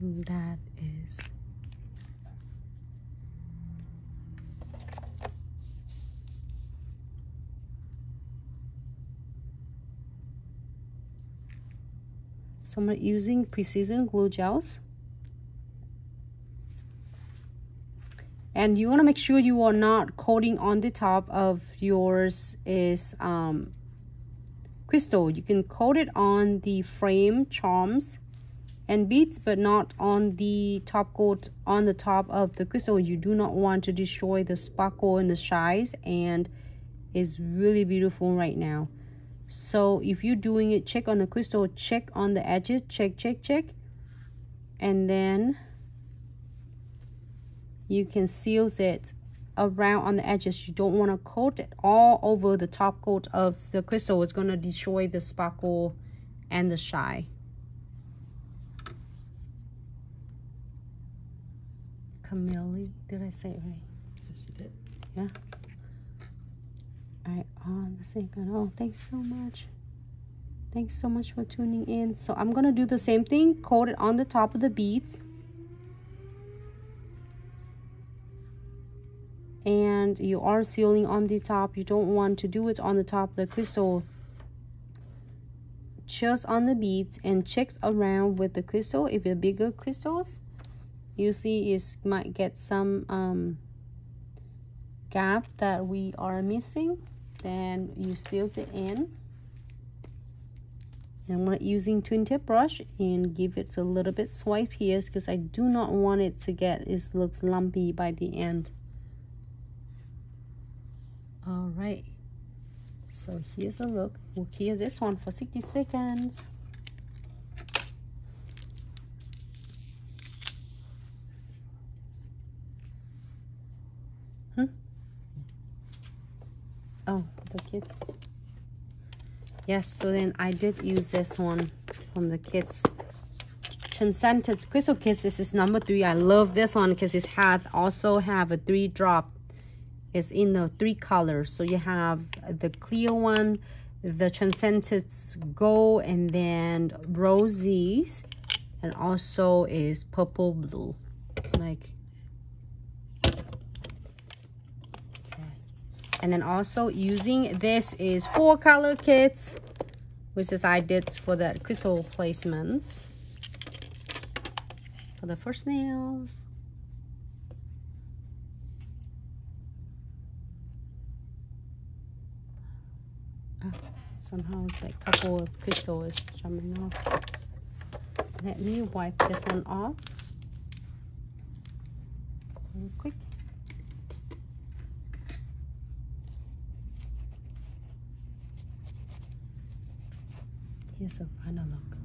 that is so I'm using precision glue gels. And you want to make sure you are not coating on the top of yours is um, crystal. You can coat it on the frame charms and beads but not on the top coat on the top of the crystal. You do not want to destroy the sparkle and the shines and it's really beautiful right now. So if you're doing it check on the crystal check on the edges check check check and then you can seal it around on the edges. You don't want to coat it all over the top coat of the crystal. It's going to destroy the sparkle and the shine Camille. Did I say it right? Yes, you did. Yeah. All right, on oh, the second. Oh, thanks so much. Thanks so much for tuning in. So I'm going to do the same thing, coat it on the top of the beads. And you are sealing on the top. You don't want to do it on the top of the crystal. Just on the beads and check around with the crystal. If you're bigger crystals, you see is might get some um, gap that we are missing then you seal it in. And I'm using twin tip brush and give it a little bit swipe here because I do not want it to get it looks lumpy by the end. All right. So here's a look. We'll clear this one for 60 seconds oh the kids. Yes so then i did use this one from the kids. Transcendent crystal kids this is number three. I love this one because it have also have a three drop. It's in the three colors. So you have the clear one the transcendent gold and then rosies and also is purple blue like and then also using this is four color kits which is I did for the crystal placements. For the first nails. Oh, somehow it's like a couple of crystal is jumping off. Let me wipe this one off. Real quick Here's a final look.